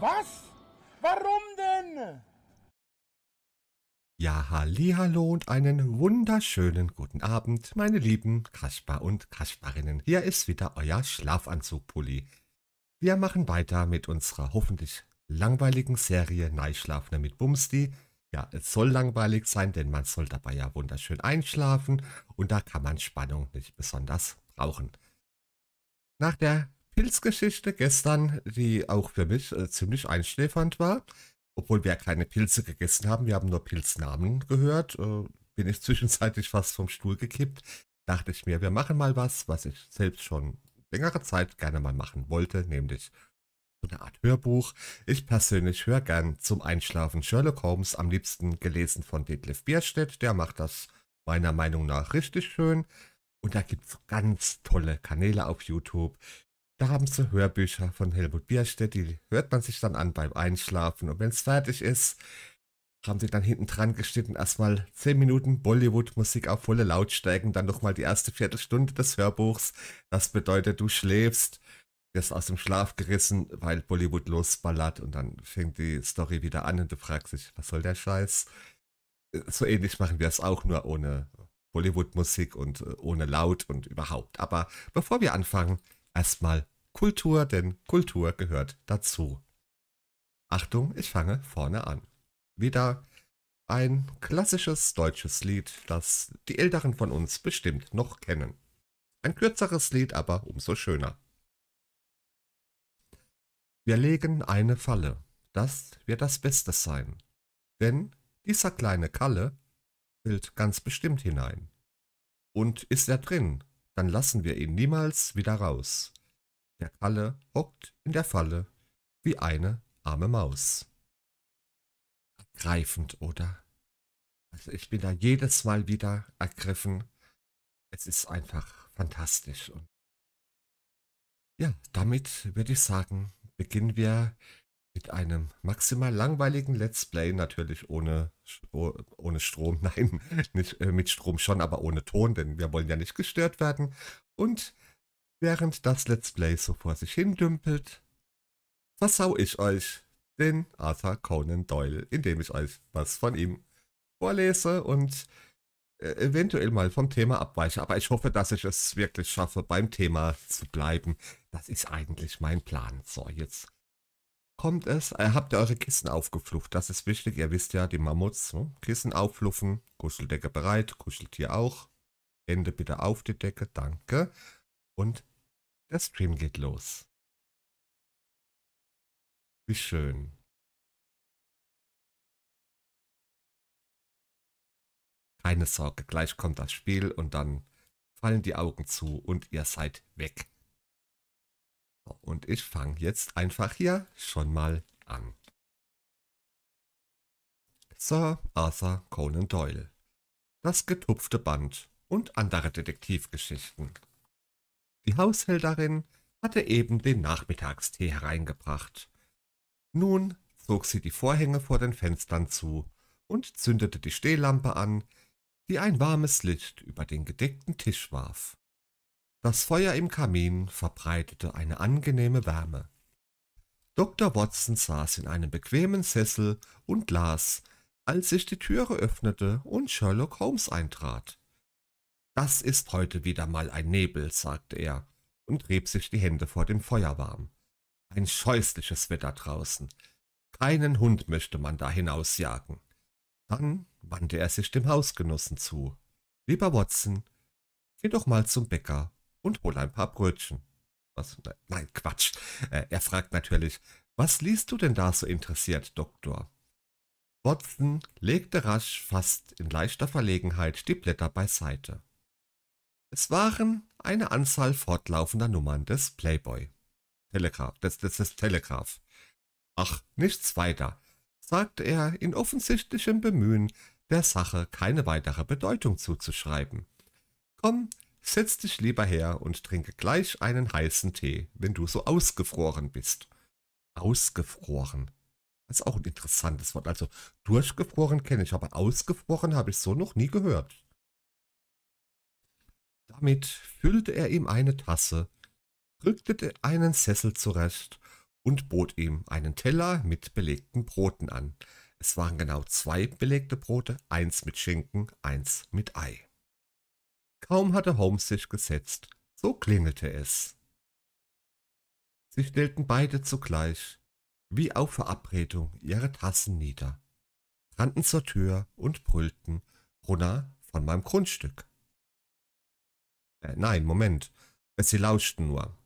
Was? Warum denn? Ja, hallo und einen wunderschönen guten Abend, meine lieben Kasper und Kasperinnen. Hier ist wieder euer Schlafanzugpulli. Wir machen weiter mit unserer hoffentlich langweiligen Serie Neischlafner mit Bumsti. Ja, es soll langweilig sein, denn man soll dabei ja wunderschön einschlafen und da kann man Spannung nicht besonders brauchen. Nach der Pilzgeschichte gestern, die auch für mich äh, ziemlich einschläfernd war, obwohl wir keine Pilze gegessen haben, wir haben nur Pilznamen gehört, äh, bin ich zwischenzeitlich fast vom Stuhl gekippt. Dachte ich mir, wir machen mal was, was ich selbst schon längere Zeit gerne mal machen wollte, nämlich so eine Art Hörbuch. Ich persönlich höre gern zum Einschlafen Sherlock Holmes, am liebsten gelesen von Detlef Bierstedt. Der macht das meiner Meinung nach richtig schön. Und da gibt es ganz tolle Kanäle auf YouTube. Da haben sie Hörbücher von Helmut Bierstedt, die hört man sich dann an beim Einschlafen. Und wenn es fertig ist, haben sie dann hinten dran geschnitten, erstmal 10 Minuten Bollywood-Musik auf volle Lautstärken, dann nochmal die erste Viertelstunde des Hörbuchs. Das bedeutet, du schläfst, wirst aus dem Schlaf gerissen, weil Bollywood losballert und dann fängt die Story wieder an und du fragst dich, was soll der Scheiß? So ähnlich machen wir es auch, nur ohne Bollywood-Musik und äh, ohne Laut und überhaupt. Aber bevor wir anfangen, erstmal Kultur, denn Kultur gehört dazu. Achtung, ich fange vorne an. Wieder ein klassisches deutsches Lied, das die Älteren von uns bestimmt noch kennen. Ein kürzeres Lied, aber umso schöner. Wir legen eine Falle, das wird das Beste sein, denn dieser kleine Kalle fällt ganz bestimmt hinein. Und ist er drin, dann lassen wir ihn niemals wieder raus. Der Kalle hockt in der Falle wie eine arme Maus. Ergreifend, oder? Also ich bin da jedes Mal wieder ergriffen. Es ist einfach fantastisch. Und ja, damit würde ich sagen, beginnen wir mit einem maximal langweiligen Let's Play, natürlich ohne, ohne Strom, nein, nicht äh, mit Strom schon, aber ohne Ton, denn wir wollen ja nicht gestört werden. Und während das Let's Play so vor sich hin dümpelt, versau ich euch den Arthur Conan Doyle, indem ich euch was von ihm vorlese und äh, eventuell mal vom Thema abweiche. Aber ich hoffe, dass ich es wirklich schaffe, beim Thema zu bleiben. Das ist eigentlich mein Plan. So, jetzt kommt es. Äh, habt ihr eure Kissen aufgeflufft? Das ist wichtig. Ihr wisst ja, die Mammuts, ne? Kissen auffluffen, Kuscheldecke bereit, Kuscheltier auch. Hände bitte auf die Decke, danke. Und der Stream geht los. Wie schön. Keine Sorge, gleich kommt das Spiel und dann fallen die Augen zu und ihr seid weg. Und ich fange jetzt einfach hier schon mal an. Sir Arthur Conan Doyle. Das getupfte Band und andere Detektivgeschichten. Die Haushälterin hatte eben den Nachmittagstee hereingebracht. Nun zog sie die Vorhänge vor den Fenstern zu und zündete die Stehlampe an, die ein warmes Licht über den gedeckten Tisch warf. Das Feuer im Kamin verbreitete eine angenehme Wärme. Dr. Watson saß in einem bequemen Sessel und las, als sich die Türe öffnete und Sherlock Holmes eintrat. Das ist heute wieder mal ein Nebel, sagte er und rieb sich die Hände vor dem Feuer warm. Ein scheußliches Wetter draußen. Keinen Hund möchte man da hinausjagen. Dann wandte er sich dem Hausgenossen zu. Lieber Watson, geh doch mal zum Bäcker und hol ein paar Brötchen. Was? Nein, Quatsch. Äh, er fragt natürlich, was liest du denn da so interessiert, Doktor? Watson legte rasch, fast in leichter Verlegenheit, die Blätter beiseite. Es waren eine Anzahl fortlaufender Nummern des Playboy. Telegraph, des, des, des Telegraph. Ach, nichts weiter, sagte er in offensichtlichem Bemühen, der Sache keine weitere Bedeutung zuzuschreiben. Komm, setz dich lieber her und trinke gleich einen heißen Tee, wenn du so ausgefroren bist. Ausgefroren. Das ist auch ein interessantes Wort. Also durchgefroren kenne ich, aber ausgefroren habe ich so noch nie gehört. Damit füllte er ihm eine Tasse, rückte einen Sessel zurecht und bot ihm einen Teller mit belegten Broten an. Es waren genau zwei belegte Brote, eins mit Schinken, eins mit Ei. Kaum hatte Holmes sich gesetzt, so klingelte es. Sie stellten beide zugleich, wie auf Verabredung, ihre Tassen nieder, rannten zur Tür und brüllten, runter von meinem Grundstück. Äh, nein, Moment, sie lauschten nur.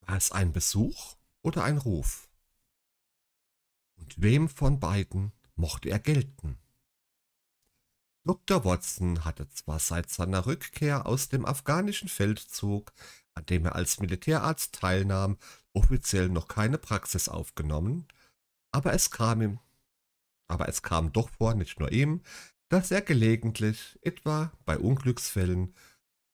War es ein Besuch oder ein Ruf? Und wem von beiden mochte er gelten? Dr. Watson hatte zwar seit seiner Rückkehr aus dem afghanischen Feldzug, an dem er als Militärarzt teilnahm, offiziell noch keine Praxis aufgenommen, aber es kam ihm, aber es kam doch vor, nicht nur ihm, dass er gelegentlich, etwa bei Unglücksfällen,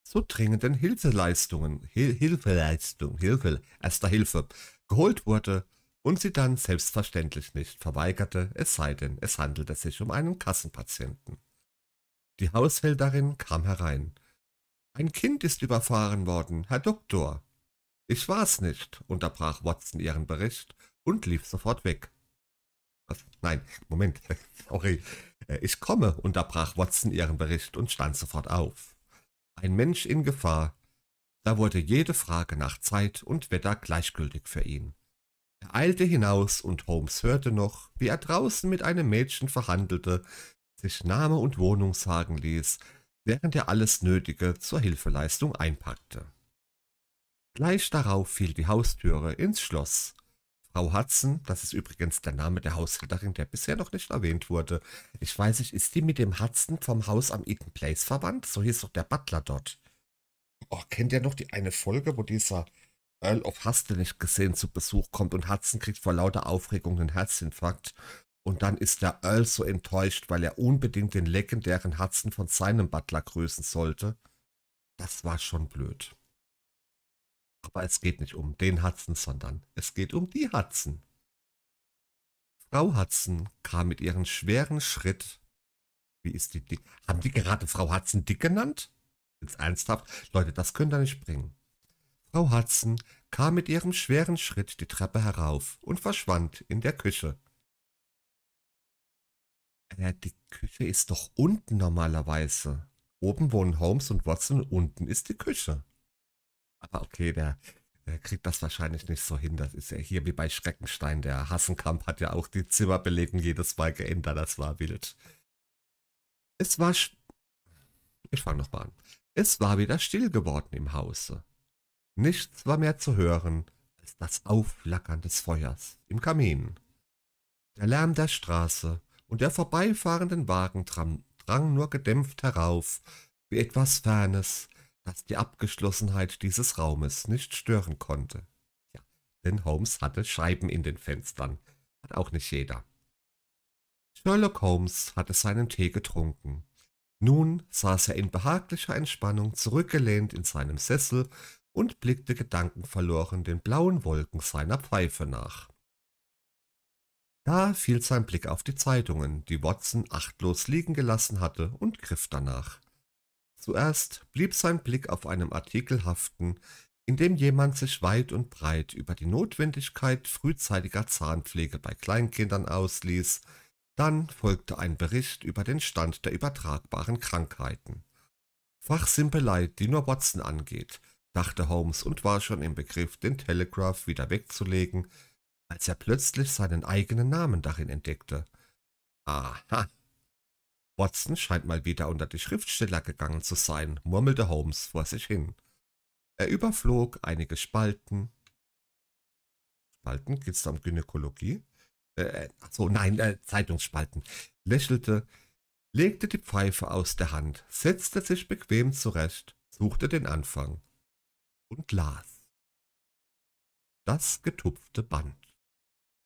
zu dringenden Hilfeleistungen, Hil Hilfeleistung, Hilfe, erster Hilfe, geholt wurde und sie dann selbstverständlich nicht verweigerte, es sei denn, es handelte sich um einen Kassenpatienten. Die Haushälterin kam herein. Ein Kind ist überfahren worden, Herr Doktor. Ich war's nicht, unterbrach Watson ihren Bericht und lief sofort weg. Was? Nein, Moment, sorry. Ich komme, unterbrach Watson ihren Bericht und stand sofort auf. Ein Mensch in Gefahr. Da wurde jede Frage nach Zeit und Wetter gleichgültig für ihn. Er eilte hinaus und Holmes hörte noch, wie er draußen mit einem Mädchen verhandelte, sich Name und Wohnung sagen ließ, während er alles Nötige zur Hilfeleistung einpackte. Gleich darauf fiel die Haustüre ins Schloss. Frau Hudson, das ist übrigens der Name der Haushälterin, der bisher noch nicht erwähnt wurde. Ich weiß nicht, ist die mit dem Hudson vom Haus am Eaton Place verwandt? So hieß doch der Butler dort. Oh, kennt ihr noch die eine Folge, wo dieser Earl of Huston nicht gesehen zu Besuch kommt und Hudson kriegt vor lauter Aufregung einen Herzinfarkt und dann ist der Earl so enttäuscht, weil er unbedingt den legendären Hudson von seinem Butler grüßen sollte. Das war schon blöd. Aber es geht nicht um den Hudson, sondern es geht um die Hudson. Frau Hudson kam mit ihrem schweren Schritt. Wie ist die dick? Haben die gerade Frau Hudson dick genannt? Jetzt ernsthaft? Leute, das könnt ihr nicht bringen. Frau Hudson kam mit ihrem schweren Schritt die Treppe herauf und verschwand in der Küche. Ja, die Küche ist doch unten normalerweise. Oben wohnen Holmes und Watson, unten ist die Küche. Aber okay, der, der kriegt das wahrscheinlich nicht so hin. Das ist ja hier wie bei Schreckenstein. Der Hassenkamp hat ja auch die Zimmerbelegung jedes Mal geändert. Das war wild. Es war... Ich fange nochmal an. Es war wieder still geworden im Hause. Nichts war mehr zu hören als das Aufflackern des Feuers im Kamin. Der Lärm der Straße und der vorbeifahrenden Wagen drang, nur gedämpft herauf, wie etwas Fernes, das die Abgeschlossenheit dieses Raumes nicht stören konnte. Ja, denn Holmes hatte Scheiben in den Fenstern, hat auch nicht jeder. Sherlock Holmes hatte seinen Tee getrunken. Nun saß er in behaglicher Entspannung zurückgelehnt in seinem Sessel und blickte gedankenverloren den blauen Wolken seiner Pfeife nach. Da fiel sein Blick auf die Zeitungen, die Watson achtlos liegen gelassen hatte, und griff danach. Zuerst blieb sein Blick auf einem Artikel haften, in dem jemand sich weit und breit über die Notwendigkeit frühzeitiger Zahnpflege bei Kleinkindern ausließ, dann folgte ein Bericht über den Stand der übertragbaren Krankheiten. Fachsimpelei, die nur Watson angeht, dachte Holmes und war schon im Begriff, den Telegraph wieder wegzulegen, als er plötzlich seinen eigenen Namen darin entdeckte. Aha. Watson scheint mal wieder unter die Schriftsteller gegangen zu sein, murmelte Holmes vor sich hin. Er überflog einige Spalten. Spalten? Geht's da um Gynäkologie? Äh, so, nein, äh, Zeitungsspalten. Lächelte, legte die Pfeife aus der Hand, setzte sich bequem zurecht, suchte den Anfang und las. Das getupfte Band.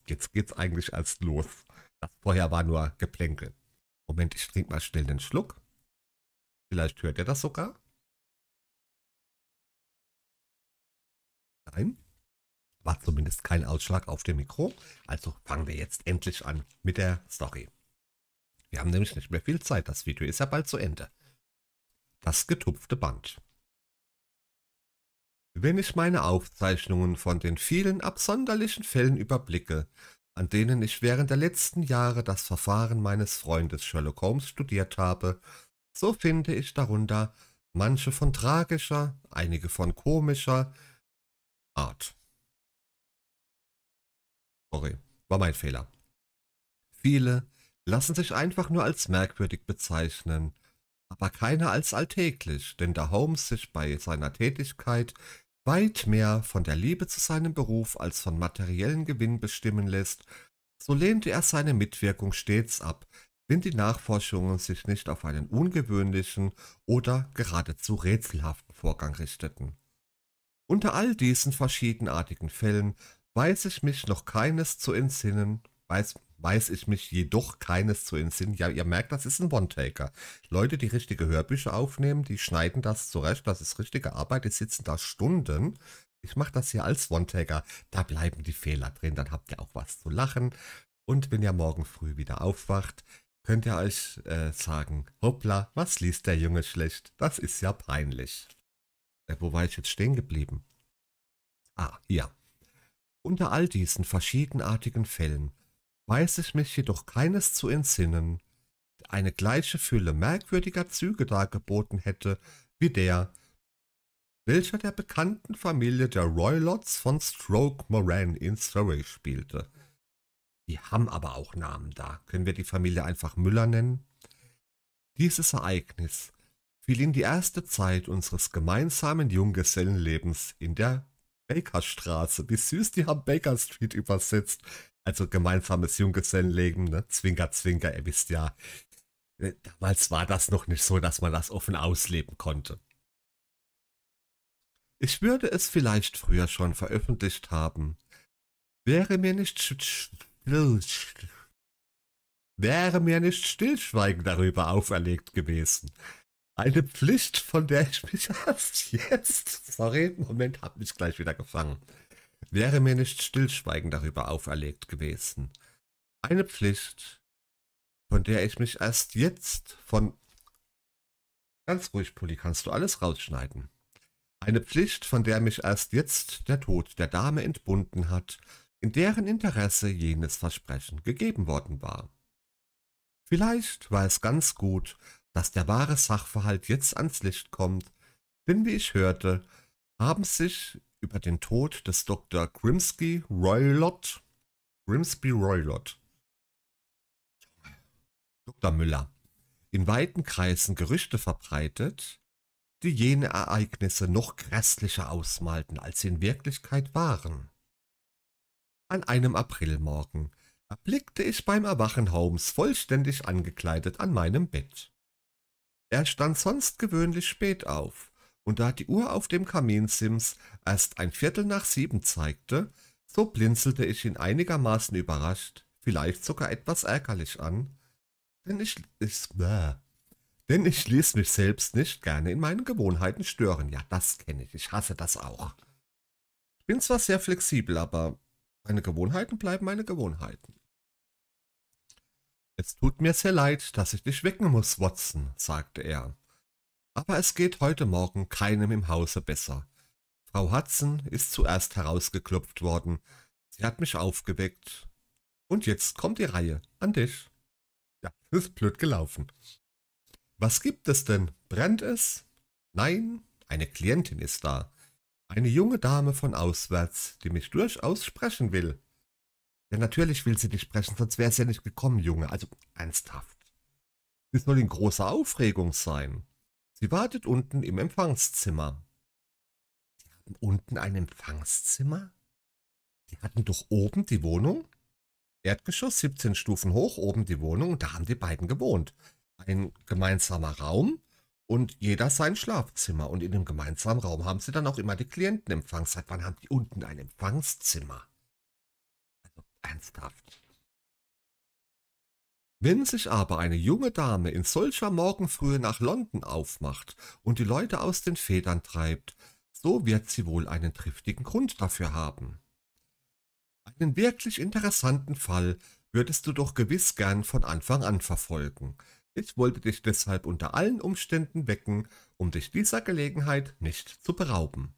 Jetzt geht's eigentlich erst los. Das vorher war nur Geplänkel. Moment, ich trinke mal schnell den Schluck. Vielleicht hört ihr das sogar. Nein, war zumindest kein Ausschlag auf dem Mikro. Also fangen wir jetzt endlich an mit der Story. Wir haben nämlich nicht mehr viel Zeit. Das Video ist ja bald zu Ende. Das getupfte Band. Wenn ich meine Aufzeichnungen von den vielen absonderlichen Fällen überblicke, an denen ich während der letzten Jahre das Verfahren meines Freundes Sherlock Holmes studiert habe, so finde ich darunter manche von tragischer, einige von komischer Art. Sorry, war mein Fehler. Viele lassen sich einfach nur als merkwürdig bezeichnen, aber keiner als alltäglich, denn da Holmes sich bei seiner Tätigkeit weit mehr von der Liebe zu seinem Beruf als von materiellen Gewinn bestimmen lässt, so lehnte er seine Mitwirkung stets ab, wenn die Nachforschungen sich nicht auf einen ungewöhnlichen oder geradezu rätselhaften Vorgang richteten. Unter all diesen verschiedenartigen Fällen weiß ich mich noch keines zu entsinnen, weiß, weiß ich mich jedoch keines zu entsinnen. Ja, ihr merkt, das ist ein One-Taker. Leute, die richtige Hörbücher aufnehmen, die schneiden das zurecht, das ist richtige Arbeit, die sitzen da Stunden. Ich mache das hier als One-Taker, da bleiben die Fehler drin, dann habt ihr auch was zu lachen. Und wenn ihr morgen früh wieder aufwacht, könnt ihr euch äh, sagen, hoppla, was liest der Junge schlecht? Das ist ja peinlich. Äh, wo war ich jetzt stehen geblieben? Ah, hier. Unter all diesen verschiedenartigen Fällen weiß ich mich jedoch keines zu entsinnen, eine gleiche Fülle merkwürdiger Züge dargeboten hätte, wie der, welcher der bekannten Familie der Roylotts von Stroke Moran in Surrey spielte. Die haben aber auch Namen da. Können wir die Familie einfach Müller nennen? Dieses Ereignis fiel in die erste Zeit unseres gemeinsamen Junggesellenlebens in der Bakerstraße. Wie süß, die haben Baker Street übersetzt. Also gemeinsames Junggesellenleben, ne? Zwinker, Zwinker, ihr wisst ja. Äh, damals war das noch nicht so, dass man das offen ausleben konnte. Ich würde es vielleicht früher schon veröffentlicht haben, wäre mir nicht wäre mir nicht Stillschweigen darüber auferlegt gewesen. Eine Pflicht, von der ich mich erst jetzt, sorry, Moment, hab mich gleich wieder gefangen, wäre mir nicht Stillschweigen darüber auferlegt gewesen. Eine Pflicht, von der ich mich erst jetzt von... Ganz ruhig, Pulli, kannst du alles rausschneiden. Eine Pflicht, von der mich erst jetzt der Tod der Dame entbunden hat, in deren Interesse jenes Versprechen gegeben worden war. Vielleicht war es ganz gut, dass der wahre Sachverhalt jetzt ans Licht kommt, denn wie ich hörte, haben sich über den Tod des Dr. Grimsby Roylott, Grimsby Roylott, Dr. Müller, in weiten Kreisen Gerüchte verbreitet, die jene Ereignisse noch grässlicher ausmalten, als sie in Wirklichkeit waren. An einem Aprilmorgen erblickte ich beim Erwachen Holmes vollständig angekleidet an meinem Bett. Er stand sonst gewöhnlich spät auf, und da die Uhr auf dem Kaminsims erst ein Viertel nach sieben zeigte, so blinzelte ich ihn einigermaßen überrascht, vielleicht sogar etwas ärgerlich an, denn ich, ich, äh, denn ich ließ mich selbst nicht gerne in meinen Gewohnheiten stören. Ja, das kenne ich, ich hasse das auch. Ich bin zwar sehr flexibel, aber meine Gewohnheiten bleiben meine Gewohnheiten. Es tut mir sehr leid, dass ich dich wecken muss, Watson, sagte er. Aber es geht heute Morgen keinem im Hause besser. Frau Hudson ist zuerst herausgeklopft worden. Sie hat mich aufgeweckt. Und jetzt kommt die Reihe an dich. Ja, ist blöd gelaufen. Was gibt es denn? Brennt es? Nein, eine Klientin ist da. Eine junge Dame von auswärts, die mich durchaus sprechen will. Ja, natürlich will sie dich sprechen, sonst wäre sie ja nicht gekommen, Junge. Also ernsthaft. Sie soll in großer Aufregung sein. Sie wartet unten im Empfangszimmer. Sie haben unten ein Empfangszimmer? Die hatten doch oben die Wohnung? Erdgeschoss 17 Stufen hoch, oben die Wohnung, da haben die beiden gewohnt. Ein gemeinsamer Raum, und jeder sein Schlafzimmer. Und in dem gemeinsamen Raum haben sie dann auch immer die Klientenempfang. Seit wann haben die unten ein Empfangszimmer? Also ernsthaft. Wenn sich aber eine junge Dame in solcher Morgenfrühe nach London aufmacht und die Leute aus den Federn treibt, so wird sie wohl einen triftigen Grund dafür haben. Einen wirklich interessanten Fall würdest du doch gewiss gern von Anfang an verfolgen, ich wollte dich deshalb unter allen Umständen wecken, um dich dieser Gelegenheit nicht zu berauben.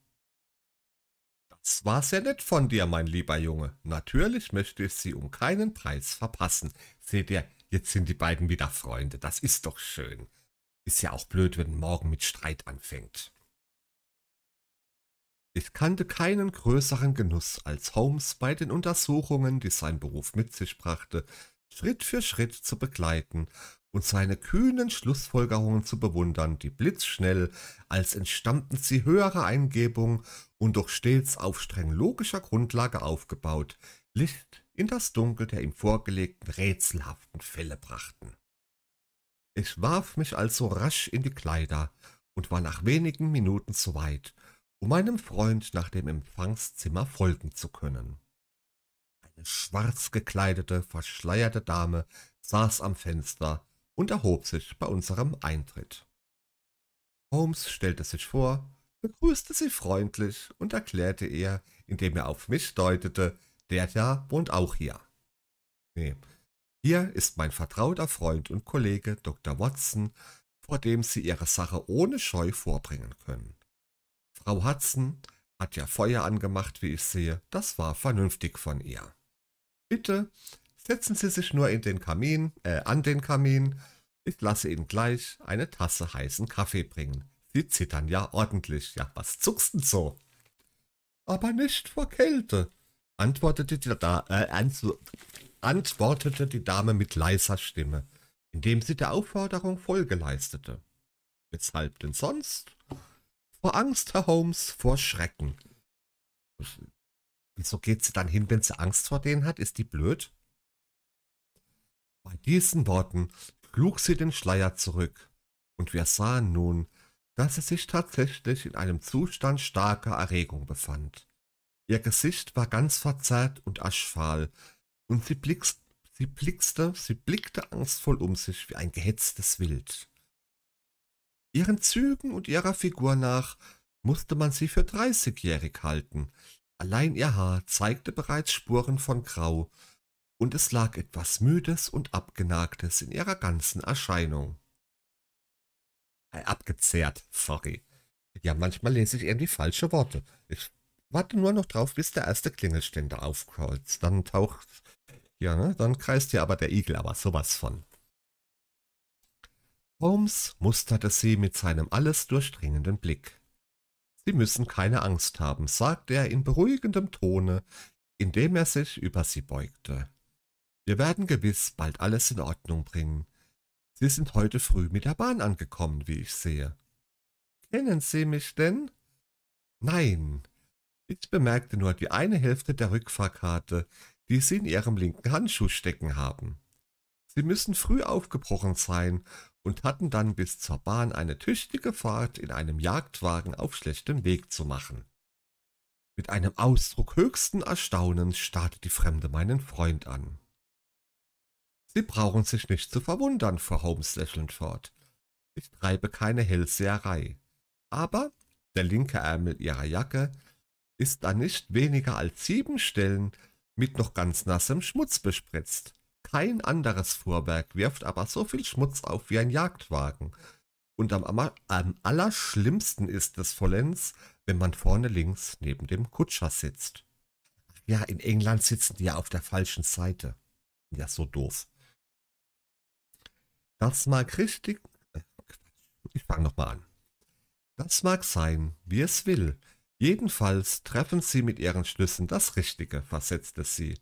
Das war sehr nett von dir, mein lieber Junge. Natürlich möchte ich Sie um keinen Preis verpassen. Seht ihr, jetzt sind die beiden wieder Freunde. Das ist doch schön. Ist ja auch blöd, wenn morgen mit Streit anfängt. Ich kannte keinen größeren Genuss, als Holmes bei den Untersuchungen, die sein Beruf mit sich brachte, Schritt für Schritt zu begleiten und seine kühnen Schlussfolgerungen zu bewundern, die blitzschnell, als entstammten sie höherer Eingebung und doch stets auf streng logischer Grundlage aufgebaut, Licht in das Dunkel der ihm vorgelegten rätselhaften Fälle brachten. Ich warf mich also rasch in die Kleider und war nach wenigen Minuten so weit, um meinem Freund nach dem Empfangszimmer folgen zu können. Eine schwarz gekleidete, verschleierte Dame saß am Fenster und erhob sich bei unserem Eintritt. Holmes stellte sich vor, begrüßte sie freundlich und erklärte ihr, indem er auf mich deutete, der da wohnt auch hier. Nee, hier ist mein vertrauter Freund und Kollege Dr. Watson, vor dem Sie Ihre Sache ohne Scheu vorbringen können. Frau Hudson hat ja Feuer angemacht, wie ich sehe. Das war vernünftig von ihr. Bitte setzen Sie sich nur in den Kamin, äh, an den Kamin. Ich lasse Ihnen gleich eine Tasse heißen Kaffee bringen. Sie zittern ja ordentlich. Ja, was zuckst denn so? Aber nicht vor Kälte, antwortete die, da äh, antwortete die Dame mit leiser Stimme, indem sie der Aufforderung Folge leistete. Weshalb denn sonst? Vor Angst, Herr Holmes, vor Schrecken. Wieso geht sie dann hin, wenn sie Angst vor denen hat? Ist die blöd? Bei diesen Worten schlug sie den Schleier zurück, und wir sahen nun, dass sie sich tatsächlich in einem Zustand starker Erregung befand. Ihr Gesicht war ganz verzerrt und aschfahl, und sie, blickst, sie blickste, sie blickte angstvoll um sich wie ein gehetztes Wild. Ihren Zügen und ihrer Figur nach musste man sie für dreißigjährig halten. Allein ihr Haar zeigte bereits Spuren von Grau, und es lag etwas Müdes und Abgenagtes in ihrer ganzen Erscheinung. Abgezehrt, sorry. Ja, manchmal lese ich irgendwie falsche Worte. Ich warte nur noch drauf, bis der erste Klingelständer aufkreuzt. Dann taucht, ja, ne, dann kreist ja aber der Igel aber sowas von. Holmes musterte sie mit seinem alles durchdringenden Blick. Sie müssen keine Angst haben, sagte er in beruhigendem Tone, indem er sich über sie beugte. Wir werden gewiss bald alles in Ordnung bringen. Sie sind heute früh mit der Bahn angekommen, wie ich sehe. Kennen Sie mich denn? Nein. Ich bemerkte nur die eine Hälfte der Rückfahrkarte, die Sie in Ihrem linken Handschuh stecken haben. Sie müssen früh aufgebrochen sein und hatten dann bis zur Bahn eine tüchtige Fahrt in einem Jagdwagen auf schlechtem Weg zu machen. Mit einem Ausdruck höchsten Erstaunens starrte die Fremde meinen Freund an. Sie brauchen sich nicht zu verwundern, fuhr Holmes lächelnd fort. Ich treibe keine Hellseherei. Aber der linke Ärmel ihrer Jacke ist an nicht weniger als sieben Stellen mit noch ganz nassem Schmutz bespritzt. Kein anderes Fuhrwerk wirft aber so viel Schmutz auf wie ein Jagdwagen. Und am, am allerschlimmsten ist es vollends, wenn man vorne links neben dem Kutscher sitzt. Ja, in England sitzen die ja auf der falschen Seite. Ja, so doof. Das mag richtig. Äh, ich fange nochmal an. Das mag sein, wie es will. Jedenfalls treffen Sie mit Ihren Schlüssen das Richtige, versetzte sie.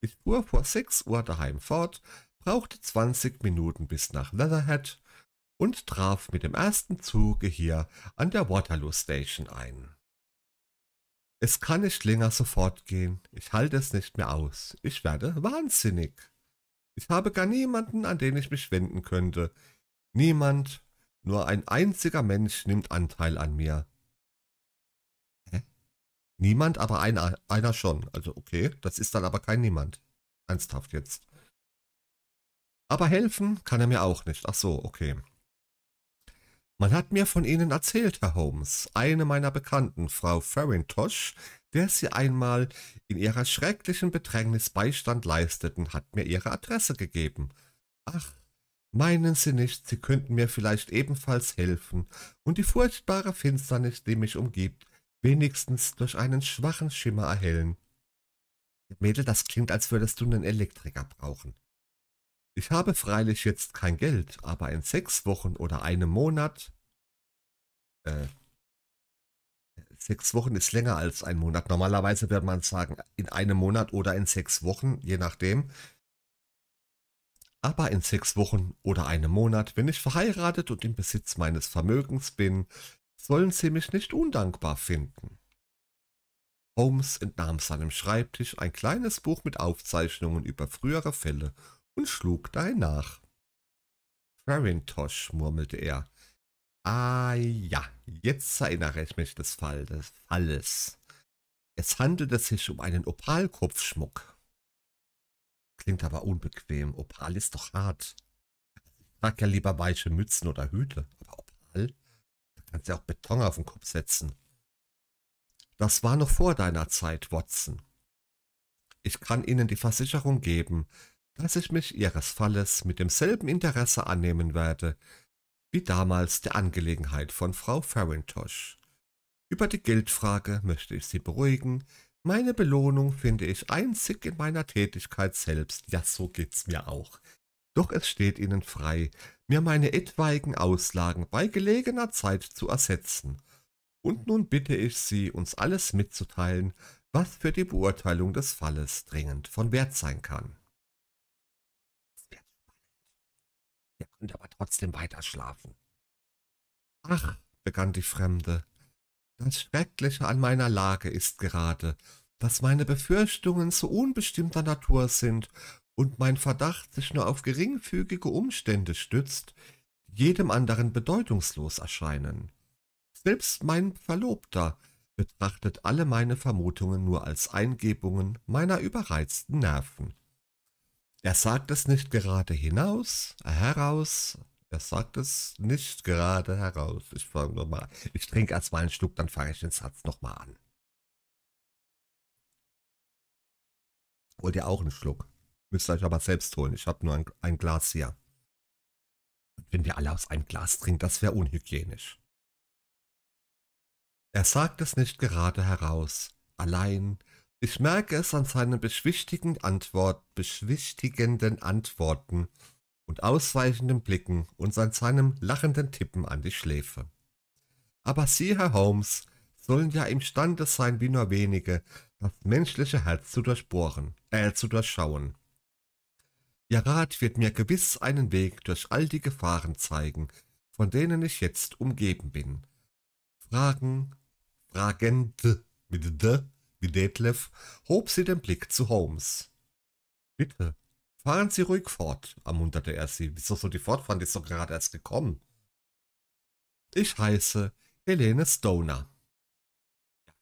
Ich fuhr vor sechs Uhr daheim fort, brauchte zwanzig Minuten bis nach Leatherhead und traf mit dem ersten Zuge hier an der Waterloo Station ein. Es kann nicht länger so fortgehen. Ich halte es nicht mehr aus. Ich werde wahnsinnig. Ich habe gar niemanden, an den ich mich wenden könnte. Niemand, nur ein einziger Mensch nimmt Anteil an mir. Niemand, aber einer, einer schon. Also okay, das ist dann aber kein Niemand. Ernsthaft jetzt. Aber helfen kann er mir auch nicht. Ach so, okay. Man hat mir von Ihnen erzählt, Herr Holmes. Eine meiner Bekannten, Frau Farintosh, der Sie einmal in Ihrer schrecklichen Bedrängnis Beistand leisteten, hat mir Ihre Adresse gegeben. Ach, meinen Sie nicht, Sie könnten mir vielleicht ebenfalls helfen und die furchtbare Finsternis, die mich umgibt, wenigstens durch einen schwachen Schimmer erhellen. Mädel, das klingt, als würdest du einen Elektriker brauchen. Ich habe freilich jetzt kein Geld, aber in sechs Wochen oder einem Monat. Äh, sechs Wochen ist länger als ein Monat. Normalerweise würde man sagen, in einem Monat oder in sechs Wochen, je nachdem. Aber in sechs Wochen oder einem Monat, wenn ich verheiratet und im Besitz meines Vermögens bin, sollen Sie mich nicht undankbar finden. Holmes entnahm seinem Schreibtisch ein kleines Buch mit Aufzeichnungen über frühere Fälle und schlug dahin nach. Farintosh, murmelte er. Ah ja, jetzt erinnere ich mich des Falles. Es handelte sich um einen Opalkopfschmuck. Klingt aber unbequem. Opal ist doch hart. Ich trage ja lieber weiche Mützen oder Hüte. Aber Opal? Kannst ja auch Beton auf den Kopf setzen. Das war noch vor deiner Zeit, Watson. Ich kann Ihnen die Versicherung geben, dass ich mich Ihres Falles mit demselben Interesse annehmen werde, wie damals der Angelegenheit von Frau Farintosh. Über die Geldfrage möchte ich Sie beruhigen. Meine Belohnung finde ich einzig in meiner Tätigkeit selbst. Ja, so geht's mir auch. Doch es steht Ihnen frei, mir meine etwaigen Auslagen bei gelegener Zeit zu ersetzen. Und nun bitte ich Sie, uns alles mitzuteilen, was für die Beurteilung des Falles dringend von Wert sein kann. Er konnte aber trotzdem weiter schlafen. Ach, begann die Fremde, das Schreckliche an meiner Lage ist gerade, dass meine Befürchtungen so unbestimmter Natur sind und mein Verdacht sich nur auf geringfügige Umstände stützt, die jedem anderen bedeutungslos erscheinen. Selbst mein Verlobter betrachtet alle meine Vermutungen nur als Eingebungen meiner überreizten Nerven. Er sagt es nicht gerade hinaus, heraus, er sagt es nicht gerade heraus. Ich fange nochmal. Ich trinke erst mal einen Schluck, dann fange ich den Satz nochmal an. Wollt ihr auch einen Schluck? Müsst ihr euch aber selbst holen. Ich habe nur ein, ein Glas hier. Wenn wir alle aus einem Glas trinken, das wäre unhygienisch. Er sagt es nicht gerade heraus. Allein ich merke es an seinen beschwichtigenden, Antwort, beschwichtigenden Antworten und ausweichenden Blicken und an seinem lachenden Tippen an die Schläfe. Aber Sie, Herr Holmes, sollen ja imstande sein, wie nur wenige, das menschliche Herz zu durchbohren, äh, zu durchschauen. Ihr Rat wird mir gewiss einen Weg durch all die Gefahren zeigen, von denen ich jetzt umgeben bin. Fragen, fragend mit D wie Detlef, hob sie den Blick zu Holmes. Bitte, fahren Sie ruhig fort, ermunterte er sie. Wieso soll die fortfahren? Ist doch gerade erst gekommen. Ich heiße Helene Stoner.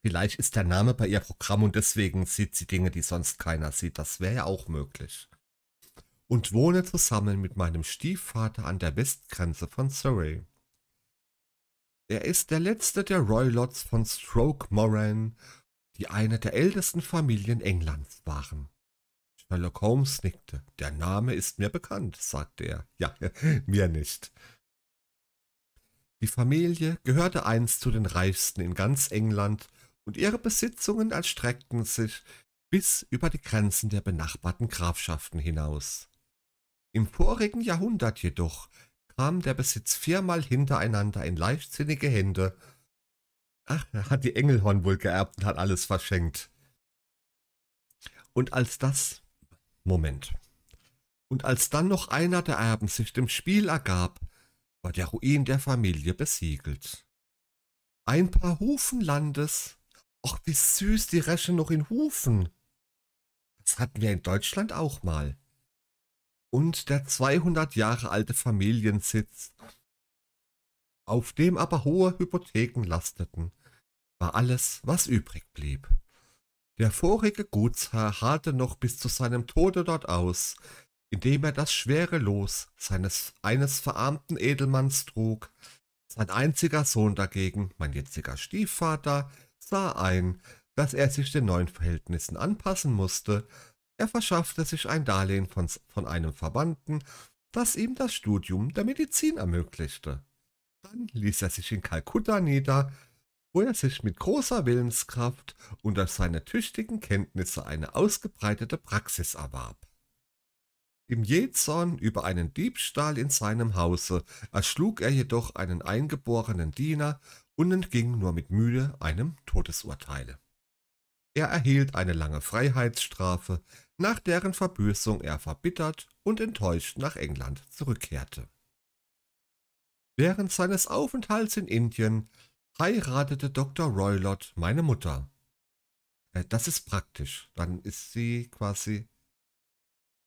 Vielleicht ist der Name bei ihr Programm und deswegen sieht sie Dinge, die sonst keiner sieht. Das wäre ja auch möglich. Und wohne zusammen mit meinem Stiefvater an der Westgrenze von Surrey. Er ist der letzte der Roylots von Stroke Moran die eine der ältesten Familien Englands waren. Sherlock Holmes nickte. Der Name ist mir bekannt, sagte er. Ja, mir nicht. Die Familie gehörte einst zu den reichsten in ganz England und ihre Besitzungen erstreckten sich bis über die Grenzen der benachbarten Grafschaften hinaus. Im vorigen Jahrhundert jedoch kam der Besitz viermal hintereinander in leichtsinnige Hände Ach, er hat die Engelhorn wohl geerbt und hat alles verschenkt. Und als das... Moment. Und als dann noch einer der Erben sich dem Spiel ergab, war der Ruin der Familie besiegelt. Ein paar Hufen Landes. Och, wie süß die Resche noch in Hufen. Das hatten wir in Deutschland auch mal. Und der 200 Jahre alte Familiensitz auf dem aber hohe Hypotheken lasteten, war alles, was übrig blieb. Der vorige Gutsherr harrte noch bis zu seinem Tode dort aus, indem er das schwere Los seines eines verarmten Edelmanns trug. Sein einziger Sohn dagegen, mein jetziger Stiefvater, sah ein, dass er sich den neuen Verhältnissen anpassen musste. Er verschaffte sich ein Darlehen von, von einem Verwandten, das ihm das Studium der Medizin ermöglichte. Dann ließ er sich in Kalkutta nieder, wo er sich mit großer Willenskraft und durch seine tüchtigen Kenntnisse eine ausgebreitete Praxis erwarb. Im Jähzorn über einen Diebstahl in seinem Hause erschlug er jedoch einen eingeborenen Diener und entging nur mit Mühe einem Todesurteile. Er erhielt eine lange Freiheitsstrafe, nach deren Verbüßung er verbittert und enttäuscht nach England zurückkehrte. Während seines Aufenthalts in Indien heiratete Dr. Roylott meine Mutter. Äh, das ist praktisch. Dann ist sie quasi.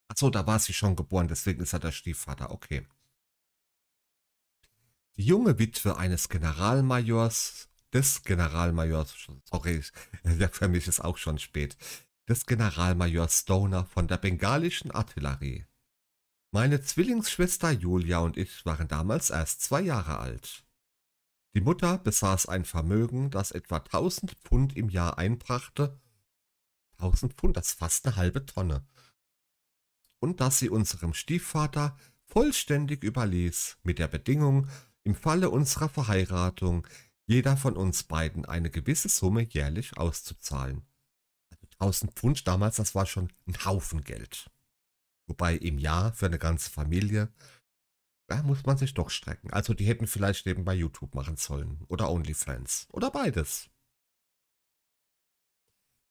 Achso, da war sie schon geboren, deswegen ist er der Stiefvater. Okay. Die junge Witwe eines Generalmajors, des Generalmajors, sorry, für mich ist auch schon spät, des Generalmajors Stoner von der bengalischen Artillerie. Meine Zwillingsschwester Julia und ich waren damals erst zwei Jahre alt. Die Mutter besaß ein Vermögen, das etwa 1000 Pfund im Jahr einbrachte. 1000 Pfund, das ist fast eine halbe Tonne. Und das sie unserem Stiefvater vollständig überließ, mit der Bedingung, im Falle unserer Verheiratung jeder von uns beiden eine gewisse Summe jährlich auszuzahlen. Also 1000 Pfund damals, das war schon ein Haufen Geld. Wobei im Jahr für eine ganze Familie da muss man sich doch strecken. Also die hätten vielleicht nebenbei YouTube machen sollen. Oder OnlyFans. Oder beides.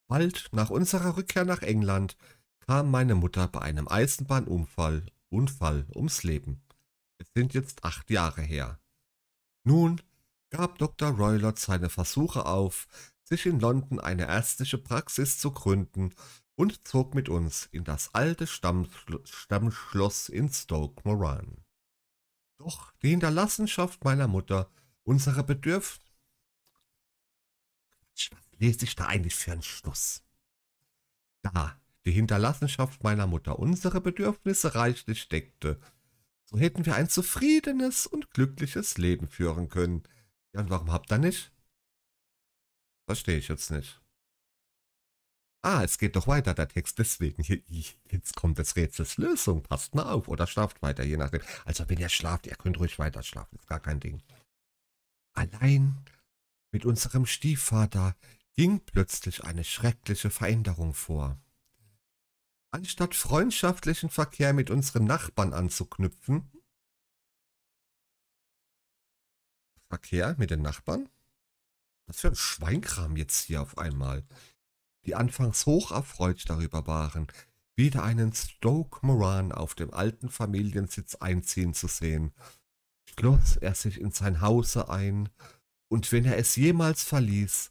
Bald nach unserer Rückkehr nach England kam meine Mutter bei einem Eisenbahnunfall Unfall ums Leben. Es sind jetzt acht Jahre her. Nun gab Dr. Roylott seine Versuche auf, sich in London eine ärztliche Praxis zu gründen und zog mit uns in das alte Stammschloss in Stoke Moran. Doch die Hinterlassenschaft meiner Mutter, unsere Bedürf... Quatsch, was lese ich da eigentlich für einen Schluss? Da die Hinterlassenschaft meiner Mutter unsere Bedürfnisse reichlich deckte, so hätten wir ein zufriedenes und glückliches Leben führen können. Ja, und warum habt ihr nicht? Verstehe ich jetzt nicht. Ah, es geht doch weiter, der Text. Deswegen, jetzt kommt des Rätsels Lösung. Passt mal auf oder schlaft weiter, je nachdem. Also, wenn ihr schlaft, ihr könnt ruhig weiter schlafen. Ist gar kein Ding. Allein mit unserem Stiefvater ging plötzlich eine schreckliche Veränderung vor. Anstatt freundschaftlichen Verkehr mit unseren Nachbarn anzuknüpfen, Verkehr mit den Nachbarn? Was für ein Schweinkram jetzt hier auf einmal die anfangs hoch erfreut darüber waren, wieder einen Stoke Moran auf dem alten Familiensitz einziehen zu sehen, schloss er sich in sein Hause ein, und wenn er es jemals verließ,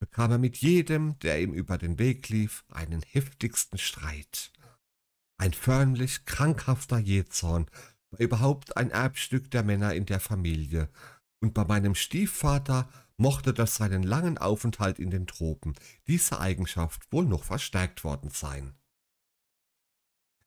bekam er mit jedem, der ihm über den Weg lief, einen heftigsten Streit. Ein förmlich krankhafter Jähzorn war überhaupt ein Erbstück der Männer in der Familie, und bei meinem Stiefvater mochte durch seinen langen Aufenthalt in den Tropen diese Eigenschaft wohl noch verstärkt worden sein.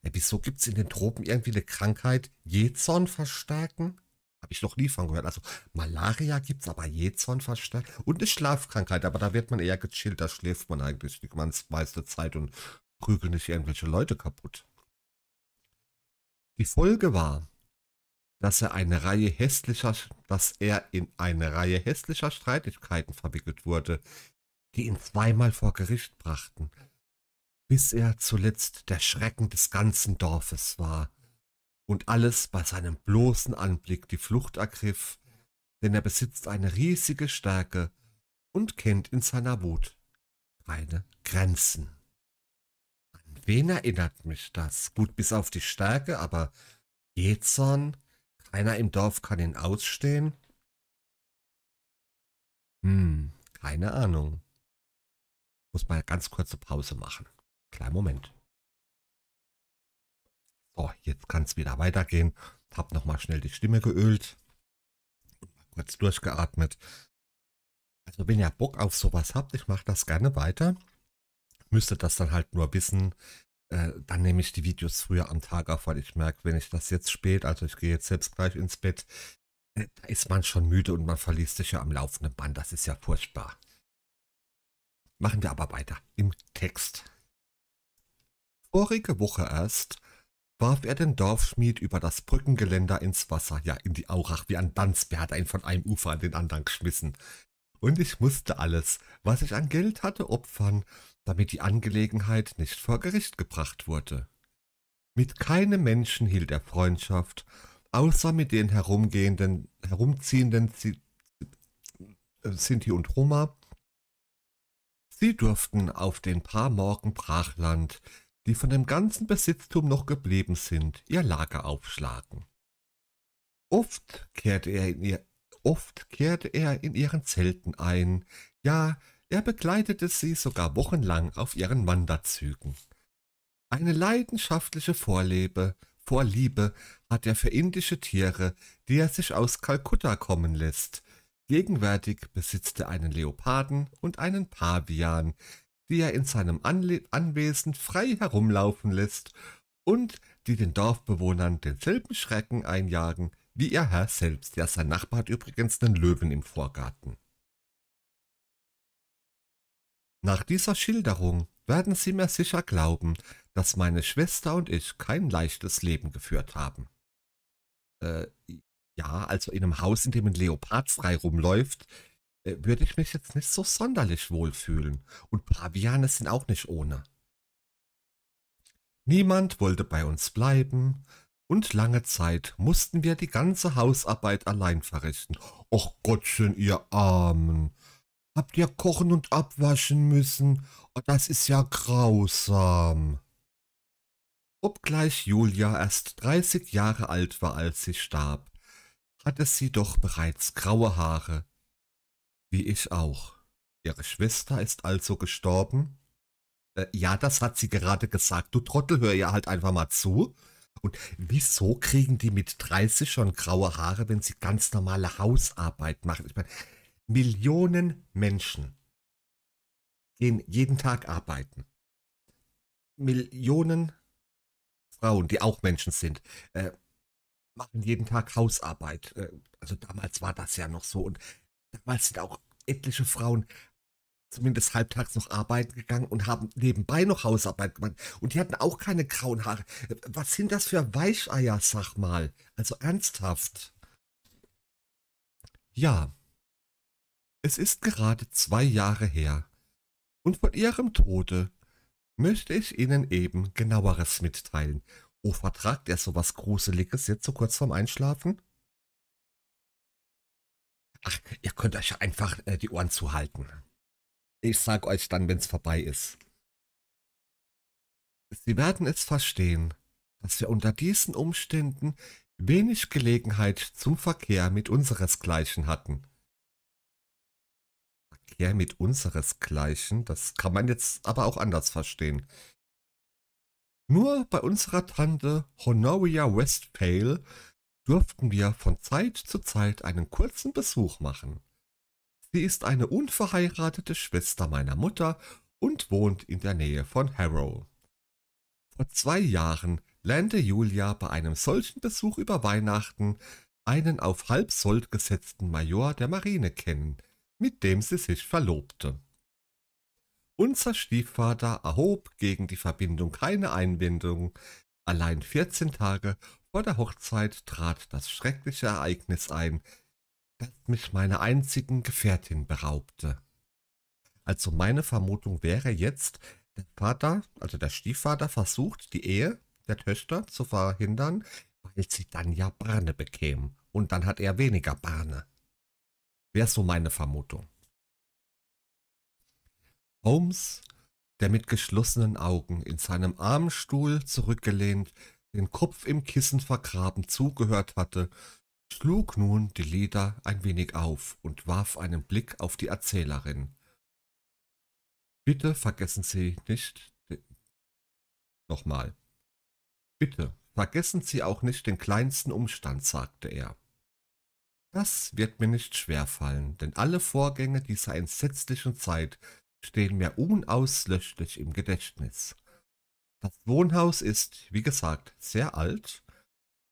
Ja, wieso gibt's in den Tropen irgendwie eine Krankheit, Jezorn verstärken? Habe ich noch nie von gehört. Also Malaria gibt's, aber Jezorn verstärken. Und eine Schlafkrankheit, aber da wird man eher gechillt, da schläft man eigentlich die meiste Zeit und prügelt nicht irgendwelche Leute kaputt. Die Folge war, dass er eine Reihe hässlicher, dass er in eine Reihe hässlicher Streitigkeiten verwickelt wurde, die ihn zweimal vor Gericht brachten, bis er zuletzt der Schrecken des ganzen Dorfes war und alles bei seinem bloßen Anblick die Flucht ergriff, denn er besitzt eine riesige Stärke und kennt in seiner Wut keine Grenzen. An wen erinnert mich das? Gut bis auf die Stärke, aber Jezorn einer im Dorf kann ihn ausstehen? Hm, keine Ahnung. Muss mal ganz kurze Pause machen. Kleinen Moment. So, jetzt kann es wieder weitergehen. Hab nochmal schnell die Stimme geölt. Kurz durchgeatmet. Also wenn ihr Bock auf sowas habt, ich mache das gerne weiter. Müsstet das dann halt nur wissen, äh, dann nehme ich die Videos früher am Tag auf, weil ich merke, wenn ich das jetzt spät, also ich gehe jetzt selbst gleich ins Bett, äh, da ist man schon müde und man verliest sich ja am laufenden Band. Das ist ja furchtbar. Machen wir aber weiter im Text. Vorige Woche erst warf er den Dorfschmied über das Brückengeländer ins Wasser, ja in die Aurach wie ein Danzbär hat er ihn von einem Ufer an den anderen geschmissen. und ich musste alles, was ich an Geld hatte, opfern, damit die Angelegenheit nicht vor Gericht gebracht wurde. Mit keinem Menschen hielt er Freundschaft, außer mit den herumgehenden, herumziehenden Sinti und Roma. Sie durften auf den paar Morgen Brachland, die von dem ganzen Besitztum noch geblieben sind, ihr Lager aufschlagen. Oft kehrte er in ihr, oft kehrte er in ihren Zelten ein, ja, er begleitete sie sogar wochenlang auf ihren Wanderzügen. Eine leidenschaftliche Vorliebe, Vorliebe hat er für indische Tiere, die er sich aus Kalkutta kommen lässt. Gegenwärtig besitzt er einen Leoparden und einen Pavian, die er in seinem Anle Anwesen frei herumlaufen lässt und die den Dorfbewohnern denselben Schrecken einjagen, wie ihr Herr selbst. Ja, sein Nachbar hat übrigens einen Löwen im Vorgarten. Nach dieser Schilderung werden Sie mir sicher glauben, dass meine Schwester und ich kein leichtes Leben geführt haben. Äh, ja, also in einem Haus, in dem ein Leopard frei rumläuft, äh, würde ich mich jetzt nicht so sonderlich wohlfühlen. Und Paviane sind auch nicht ohne. Niemand wollte bei uns bleiben, und lange Zeit mussten wir die ganze Hausarbeit allein verrichten. Och Gottchen, ihr Armen, Habt ihr kochen und abwaschen müssen? Oh, das ist ja grausam. Obgleich Julia erst dreißig Jahre alt war, als sie starb, hatte sie doch bereits graue Haare, wie ich auch. Ihre Schwester ist also gestorben? Äh, ja, das hat sie gerade gesagt. Du Trottel, hör ihr halt einfach mal zu. Und wieso kriegen die mit 30 schon graue Haare, wenn sie ganz normale Hausarbeit machen? Ich meine, Millionen Menschen gehen jeden Tag arbeiten. Millionen Frauen, die auch Menschen sind, äh, machen jeden Tag Hausarbeit. Äh, also damals war das ja noch so. Und damals sind auch etliche Frauen zumindest halbtags noch arbeiten gegangen und haben nebenbei noch Hausarbeit gemacht. Und die hatten auch keine grauen Haare. Was sind das für Weicheier, sag mal? Also ernsthaft. Ja, es ist gerade zwei Jahre her, und von ihrem Tode möchte ich Ihnen eben genaueres mitteilen. Oh, vertragt er so was Gruseliges jetzt so kurz vorm Einschlafen? Ach, ihr könnt euch einfach äh, die Ohren zuhalten. Ich sag euch dann, wenn's vorbei ist. Sie werden es verstehen, dass wir unter diesen Umständen wenig Gelegenheit zum Verkehr mit unseresgleichen hatten. Verkehr mit unseresgleichen. Das kann man jetzt aber auch anders verstehen. Nur bei unserer Tante Honoria Westphale durften wir von Zeit zu Zeit einen kurzen Besuch machen. Sie ist eine unverheiratete Schwester meiner Mutter und wohnt in der Nähe von Harrow. Vor zwei Jahren lernte Julia bei einem solchen Besuch über Weihnachten einen auf halb Sold gesetzten Major der Marine kennen, mit dem sie sich verlobte. Unser Stiefvater erhob gegen die Verbindung keine Einwendung, allein vierzehn Tage vor der Hochzeit trat das schreckliche Ereignis ein, das mich meiner einzigen Gefährtin beraubte. Also meine Vermutung wäre jetzt, der Vater, also der Stiefvater, versucht, die Ehe der Töchter zu verhindern, weil sie dann ja Barne bekämen. Und dann hat er weniger Barne. Wäre so meine Vermutung. Holmes, der mit geschlossenen Augen in seinem Armstuhl zurückgelehnt, den Kopf im Kissen vergraben zugehört hatte, schlug nun die Lider ein wenig auf und warf einen Blick auf die Erzählerin. Bitte vergessen Sie nicht. Nochmal. Bitte vergessen Sie auch nicht den kleinsten Umstand, sagte er. Das wird mir nicht schwerfallen, denn alle Vorgänge dieser entsetzlichen Zeit stehen mir unauslöschlich im Gedächtnis. Das Wohnhaus ist, wie gesagt, sehr alt,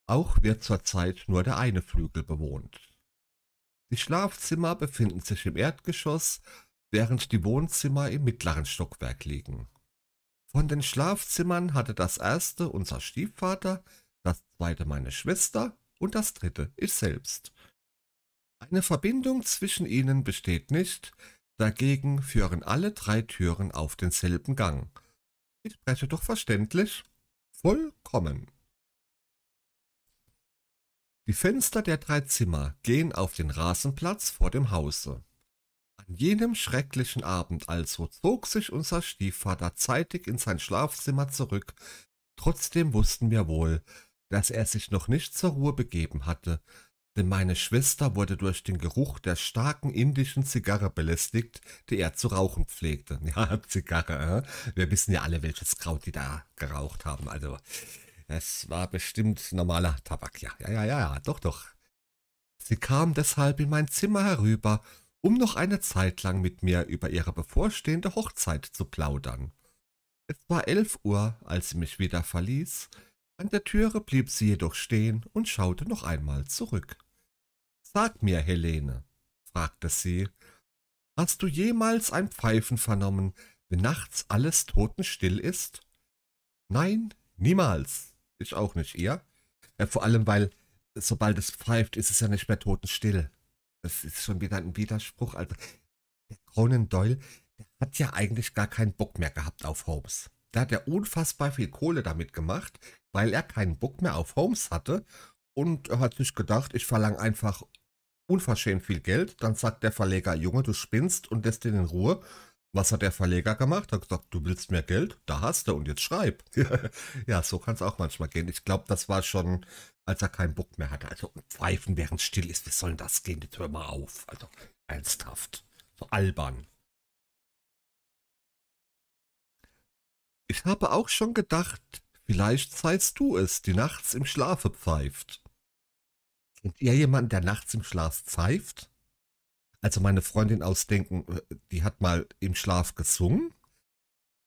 auch wird zurzeit nur der eine Flügel bewohnt. Die Schlafzimmer befinden sich im Erdgeschoss, während die Wohnzimmer im mittleren Stockwerk liegen. Von den Schlafzimmern hatte das erste unser Stiefvater, das zweite meine Schwester und das dritte ich selbst. Eine Verbindung zwischen ihnen besteht nicht, dagegen führen alle drei Türen auf denselben Gang. Ich spreche doch verständlich? Vollkommen. Die Fenster der drei Zimmer gehen auf den Rasenplatz vor dem Hause. An jenem schrecklichen Abend also zog sich unser Stiefvater zeitig in sein Schlafzimmer zurück, trotzdem wussten wir wohl, dass er sich noch nicht zur Ruhe begeben hatte, denn meine Schwester wurde durch den Geruch der starken indischen Zigarre belästigt, die er zu rauchen pflegte. Ja, Zigarre, äh? wir wissen ja alle, welches Kraut die da geraucht haben, also es war bestimmt normaler Tabak, ja, ja, ja, ja, doch, doch. Sie kam deshalb in mein Zimmer herüber, um noch eine Zeit lang mit mir über ihre bevorstehende Hochzeit zu plaudern. Es war elf Uhr, als sie mich wieder verließ, an der Türe blieb sie jedoch stehen und schaute noch einmal zurück. Sag mir, Helene, fragte sie, hast du jemals ein Pfeifen vernommen, wenn nachts alles totenstill ist? Nein, niemals, ich auch nicht, ihr? Ja, vor allem, weil sobald es pfeift, ist es ja nicht mehr totenstill. Das ist schon wieder ein Widerspruch. Also, der Conan Doyle, der hat ja eigentlich gar keinen Bock mehr gehabt auf Holmes. Der hat ja unfassbar viel Kohle damit gemacht, weil er keinen Bock mehr auf Holmes hatte. Und er hat sich gedacht, ich verlange einfach unverschämt viel Geld. Dann sagt der Verleger, Junge, du spinnst und lässt ihn in Ruhe. Was hat der Verleger gemacht? Hat gesagt, du willst mehr Geld? Da hast du und jetzt schreib. ja, so kann es auch manchmal gehen. Ich glaube, das war schon, als er keinen Bock mehr hatte. Also pfeifen, während es still ist, wie soll das gehen? Die hör mal auf. Also ernsthaft. So albern. Ich habe auch schon gedacht, vielleicht seist du es, die nachts im Schlafe pfeift. Kennt ihr jemanden, der nachts im Schlaf pfeift? Also meine Freundin ausdenken, äh, die hat mal im Schlaf gesungen.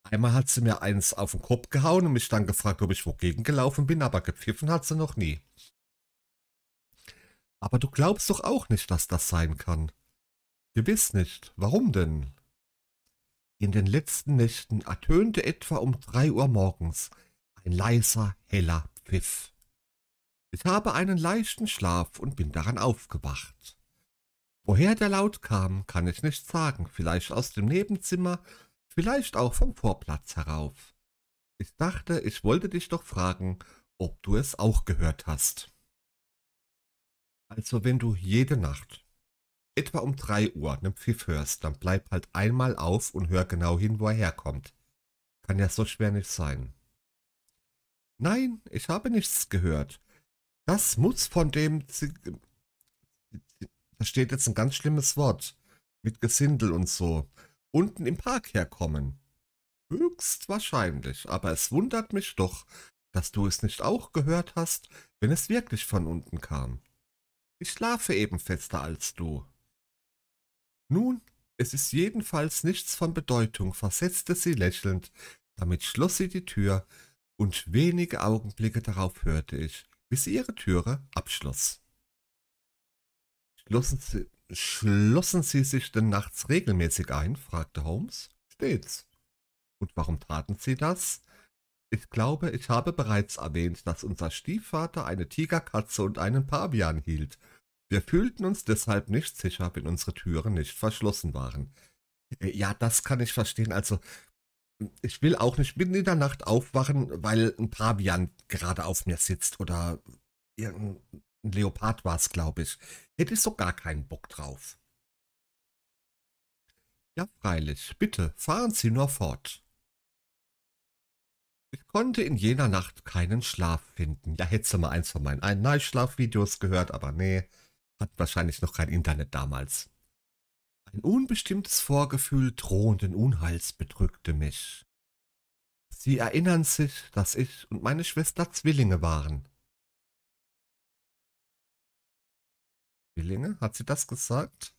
Einmal hat sie mir eins auf den Kopf gehauen und mich dann gefragt, ob ich wogegen gelaufen bin, aber gepfiffen hat sie noch nie. Aber du glaubst doch auch nicht, dass das sein kann. Gewiss nicht. Warum denn? In den letzten Nächten ertönte etwa um drei Uhr morgens ein leiser, heller Pfiff. Ich habe einen leichten Schlaf und bin daran aufgewacht. Woher der Laut kam, kann ich nicht sagen, vielleicht aus dem Nebenzimmer, vielleicht auch vom Vorplatz herauf. Ich dachte, ich wollte dich doch fragen, ob du es auch gehört hast. Also wenn du jede Nacht, etwa um drei Uhr, einen Pfiff hörst, dann bleib halt einmal auf und hör genau hin, wo er herkommt. Kann ja so schwer nicht sein. Nein, ich habe nichts gehört. Das muss von dem da steht jetzt ein ganz schlimmes Wort. Mit Gesindel und so. Unten im Park herkommen. Höchstwahrscheinlich, aber es wundert mich doch, dass du es nicht auch gehört hast, wenn es wirklich von unten kam. Ich schlafe eben fester als du. Nun, es ist jedenfalls nichts von Bedeutung, versetzte sie lächelnd, damit schloss sie die Tür, und wenige Augenblicke darauf hörte ich, bis sie ihre Türe abschloss. Schlossen Sie, schlossen Sie sich denn nachts regelmäßig ein? fragte Holmes. Stets. Und warum taten Sie das? Ich glaube, ich habe bereits erwähnt, dass unser Stiefvater eine Tigerkatze und einen Pavian hielt. Wir fühlten uns deshalb nicht sicher, wenn unsere Türen nicht verschlossen waren. Äh, ja, das kann ich verstehen. Also, ich will auch nicht mitten in der Nacht aufwachen, weil ein Pavian gerade auf mir sitzt oder irgendein ein Leopard war es, glaube ich. Hätte ich so gar keinen Bock drauf. Ja, freilich. Bitte, fahren Sie nur fort. Ich konnte in jener Nacht keinen Schlaf finden. Ja, hätte mal eins von meinen Einschlafvideos gehört, aber nee, hat wahrscheinlich noch kein Internet damals. Ein unbestimmtes Vorgefühl drohenden Unheils bedrückte mich. Sie erinnern sich, dass ich und meine Schwester Zwillinge waren. Zwillinge? Hat sie das gesagt?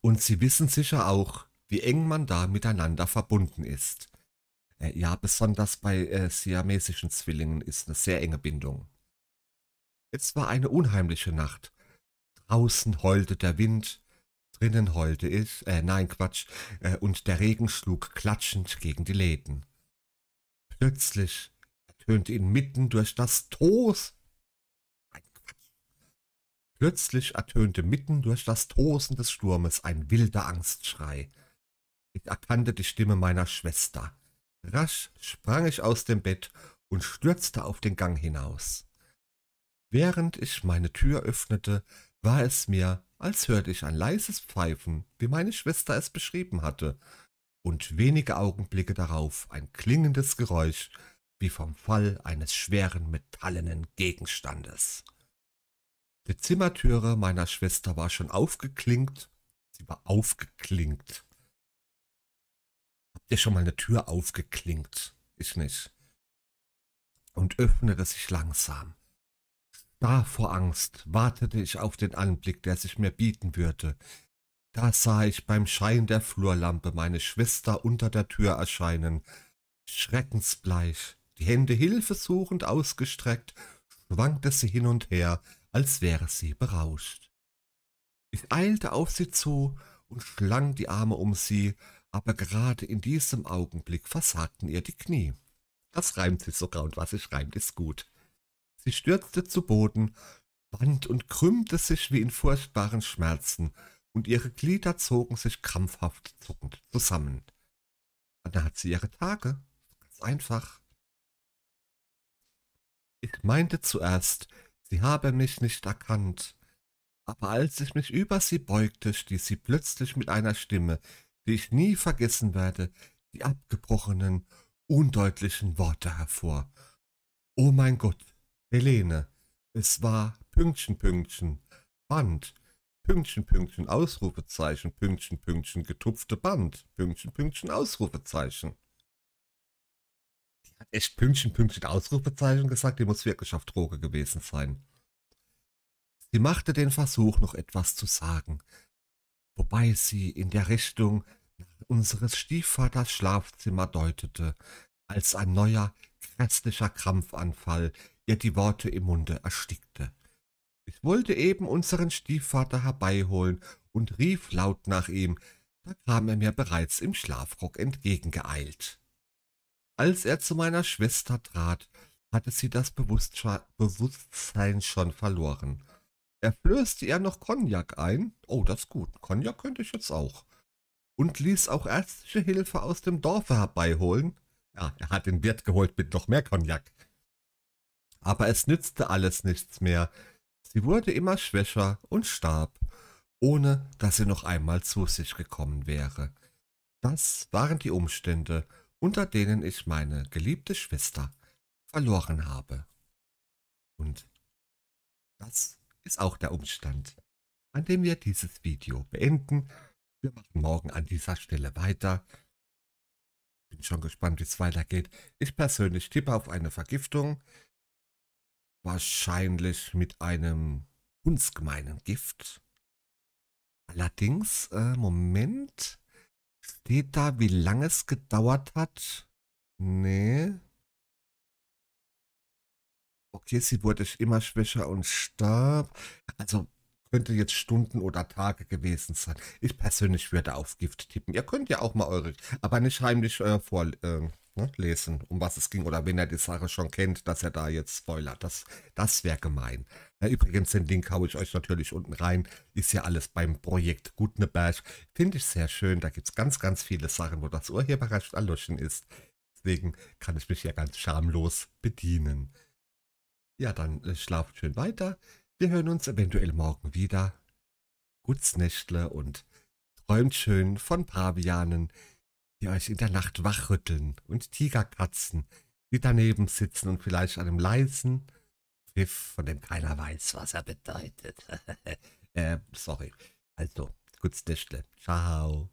Und Sie wissen sicher auch, wie eng man da miteinander verbunden ist. Äh, ja, besonders bei äh, siamesischen Zwillingen ist eine sehr enge Bindung. Es war eine unheimliche Nacht. Draußen heulte der Wind, drinnen heulte ich, äh, nein, Quatsch, äh, und der Regen schlug klatschend gegen die Läden. Plötzlich ertönte inmitten durch das Tos Plötzlich ertönte mitten durch das Tosen des Sturmes ein wilder Angstschrei. Ich erkannte die Stimme meiner Schwester. Rasch sprang ich aus dem Bett und stürzte auf den Gang hinaus. Während ich meine Tür öffnete, war es mir, als hörte ich ein leises Pfeifen, wie meine Schwester es beschrieben hatte, und wenige Augenblicke darauf ein klingendes Geräusch, wie vom Fall eines schweren metallenen Gegenstandes. Die Zimmertüre meiner Schwester war schon aufgeklinkt, sie war aufgeklinkt. Habt ihr schon mal eine Tür aufgeklinkt? Ich nicht. Und öffnete sich langsam. Da vor Angst wartete ich auf den Anblick, der sich mir bieten würde. Da sah ich beim Schein der Flurlampe meine Schwester unter der Tür erscheinen, schreckensbleich, die Hände hilfesuchend ausgestreckt, schwankte sie hin und her, als wäre sie berauscht. Ich eilte auf sie zu und schlang die Arme um sie, aber gerade in diesem Augenblick versagten ihr die Knie. Das reimt sich sogar und was sich reimt, ist gut. Sie stürzte zu Boden, band und krümmte sich wie in furchtbaren Schmerzen, und ihre Glieder zogen sich krampfhaft zuckend zusammen. Dann hat sie ihre Tage, ganz einfach. Ich meinte zuerst, sie habe mich nicht erkannt, aber als ich mich über sie beugte, stieß sie plötzlich mit einer Stimme, die ich nie vergessen werde, die abgebrochenen, undeutlichen Worte hervor. Oh mein Gott, Helene, es war Pünktchen, Pünktchen, Band, Pünktchen, Pünktchen, Ausrufezeichen, Pünktchen, Pünktchen, getupfte Band, Pünktchen, Pünktchen, Ausrufezeichen. Die hat echt Pünktchen, Pünktchen, Ausrufezeichen gesagt, die muss wirklich auf Droge gewesen sein. Sie machte den Versuch, noch etwas zu sagen, wobei sie in der Richtung unseres Stiefvaters Schlafzimmer deutete, als ein neuer, grässlicher Krampfanfall ihr die Worte im Munde erstickte. Ich wollte eben unseren Stiefvater herbeiholen und rief laut nach ihm, da kam er mir bereits im Schlafrock entgegengeeilt. Als er zu meiner Schwester trat, hatte sie das Bewusstsein schon verloren. Er flößte ihr noch Cognac ein, oh, das ist gut, Cognac könnte ich jetzt auch, und ließ auch ärztliche Hilfe aus dem Dorfe herbeiholen. Ja, er hat den Wirt geholt mit noch mehr Cognac. Aber es nützte alles nichts mehr. Sie wurde immer schwächer und starb, ohne dass sie noch einmal zu sich gekommen wäre. Das waren die Umstände, unter denen ich meine geliebte Schwester verloren habe. Und das ist auch der Umstand, an dem wir dieses Video beenden. Wir machen morgen an dieser Stelle weiter. Bin schon gespannt, wie es weitergeht. Ich persönlich tippe auf eine Vergiftung wahrscheinlich mit einem hundsgemeinen Gift. Allerdings, äh, Moment, steht da, wie lange es gedauert hat? Nee. Okay, sie wurde immer schwächer und starb. Also könnte jetzt Stunden oder Tage gewesen sein. Ich persönlich würde auf Gift tippen. Ihr könnt ja auch mal eure, aber nicht heimlich äh, vor, äh, ne, lesen, um was es ging. Oder wenn er die Sache schon kennt, dass er da jetzt spoilert. Das, das wäre gemein. Ja, übrigens, den Link haue ich euch natürlich unten rein. Ist ja alles beim Projekt Gutneberg. Finde ich sehr schön. Da gibt es ganz, ganz viele Sachen, wo das Urheberrecht erloschen ist. Deswegen kann ich mich ja ganz schamlos bedienen. Ja, dann äh, schlaft schön weiter. Wir hören uns eventuell morgen wieder. Guts Nächtle und träumt schön von Pavianen, die euch in der Nacht wachrütteln und Tigerkatzen, die daneben sitzen und vielleicht einem leisen Pfiff, von dem keiner weiß, was er bedeutet. äh, sorry. Also, gut Nächtle. Ciao.